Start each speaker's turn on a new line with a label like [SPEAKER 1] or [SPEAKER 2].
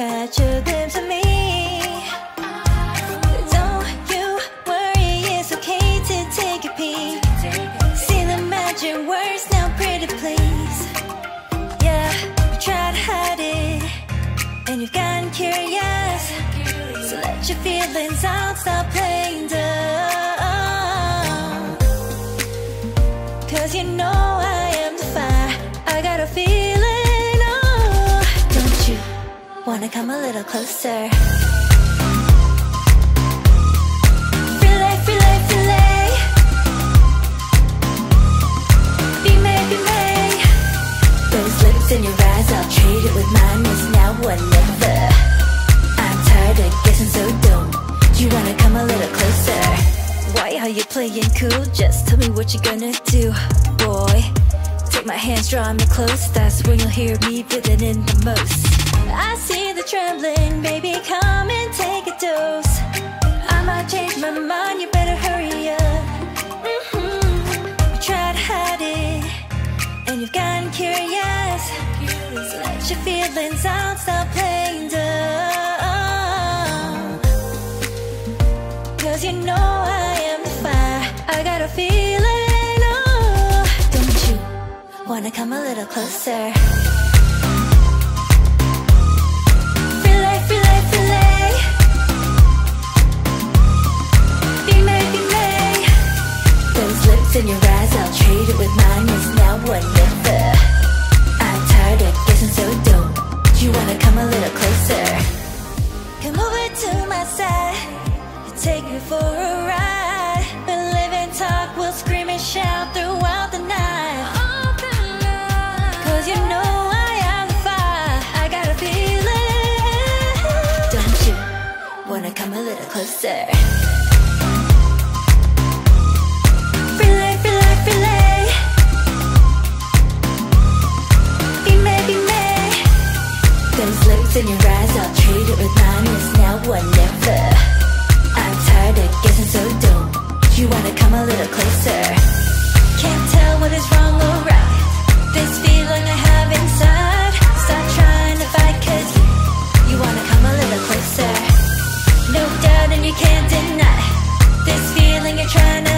[SPEAKER 1] catch a glimpse of me. Don't you worry, it's okay to take a peek. See the magic words now, pretty please. Yeah, you tried to hide it, and you've gotten curious. So let your feelings out, stop playing dumb. Cause you know I am the fire, I got a feeling. Don't wanna come a little closer? Filet, filet, filet. Be made, be made. Those lips in your eyes, I'll trade it with mine. It's now or never. I'm tired of guessing so dumb. You wanna come a little closer? Why are you playing cool? Just tell me what you're gonna do, boy. Take my hands, draw me close. That's when you'll hear me breathing in the most. I see the trembling, baby. Come and take a dose. I might change my mind. You better hurry up. Mhm. You try to hide it, and you've gotten curious. So let your feelings out, stop playing dumb. Cause you know I am the fire, I got a feeling. Oh, don't you wanna come a little closer? It's now or never. I'm tired of so dumb. You wanna come a little closer? Come over to my side. Take me for a ride. We'll live and talk, we'll scream and shout throughout the night. Cause you know I am fire. I got a feeling. Don't you wanna come a little closer? In your eyes, I'll trade it with kindness now or never. I'm tired of guessing so dumb. You wanna come a little closer? Can't tell what is wrong or right. This feeling I have inside. Stop trying to fight, cause you wanna come a little closer. No doubt, and you can't deny this feeling you're trying to.